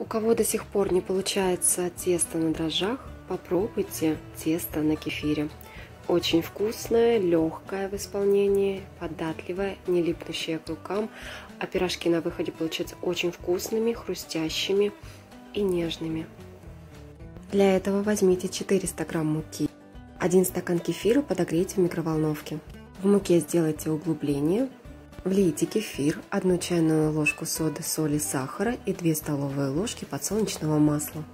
У кого до сих пор не получается тесто на дрожжах, попробуйте тесто на кефире. Очень вкусное, легкое в исполнении, податливое, не липнущее к рукам, а пирожки на выходе получаются очень вкусными, хрустящими и нежными. Для этого возьмите 400 грамм муки, 1 стакан кефира подогрейте в микроволновке. В муке сделайте углубление, влейте кефир, 1 чайную ложку соды, соли, сахара и 2 столовые ложки подсолнечного масла.